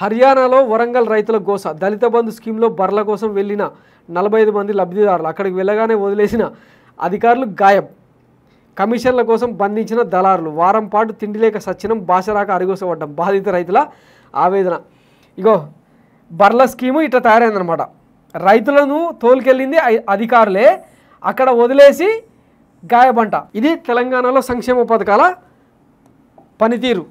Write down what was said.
హర్యానాలో వరంగల్ రైతుల గోస. దళిత బంధు స్కీమ్లో బర్ల కోసం వెళ్ళిన నలభై ఐదు మంది లబ్ధిదారులు. అక్కడికి వెళ్ళగానే వదిలేసిన అధికారులు గాయం. కమిషన్ల కోసం బంధించిన దళారులు. వారం పాటు తిండి లేక సచ్చినం భాషరాక అరిగోసపడ్డం. బాధిత రైతుల ఆవేదన. ఇగో బర్ల స్కీము ఇట్లా తయారైందనమాట రైతులను తోలుకెళ్ళింది అధికారులే. అక్కడ వదిలేసి గాయబంట ఇది తెలంగాణలో సంక్షేమ పథకాల పనితీరు.